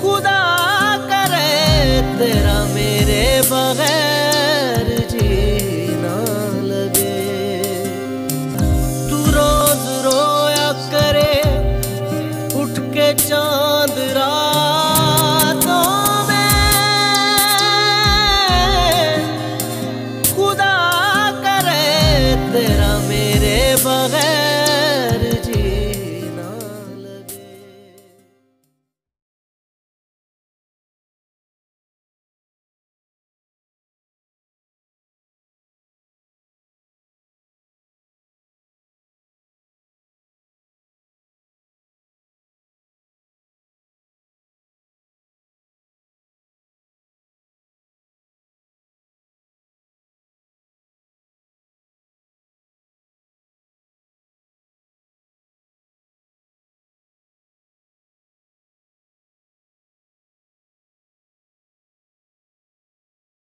खुदा करे तेरा मेरे बगैर जीना लगे। तू रोज रोया करे, उठ के चाँद रातों में। खुदा करे तेरा